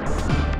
Yes!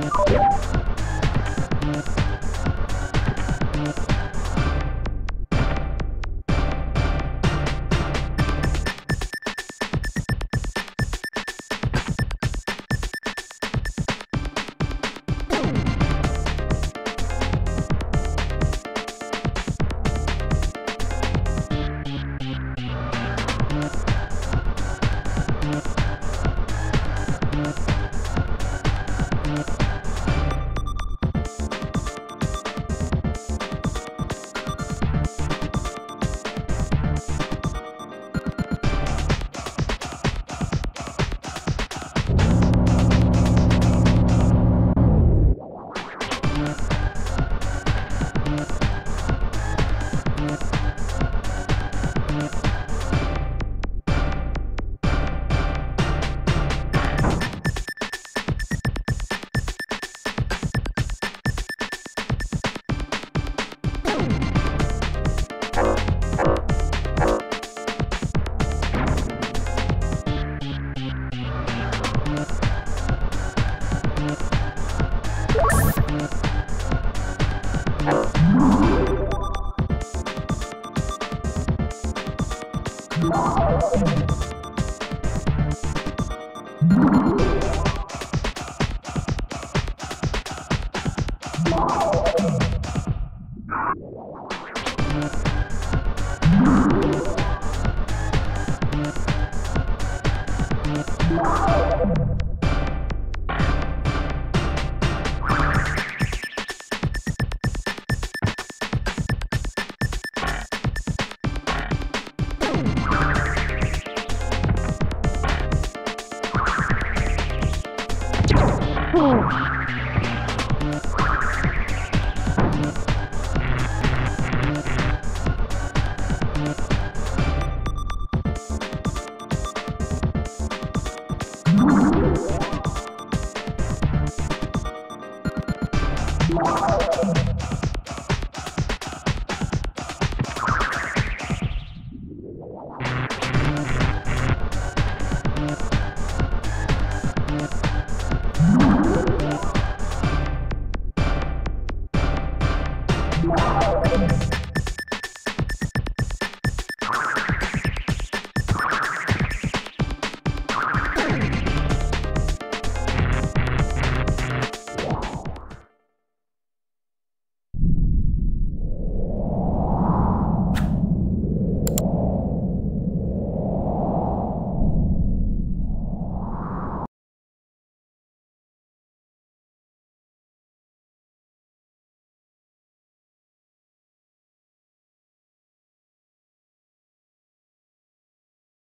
Yeah.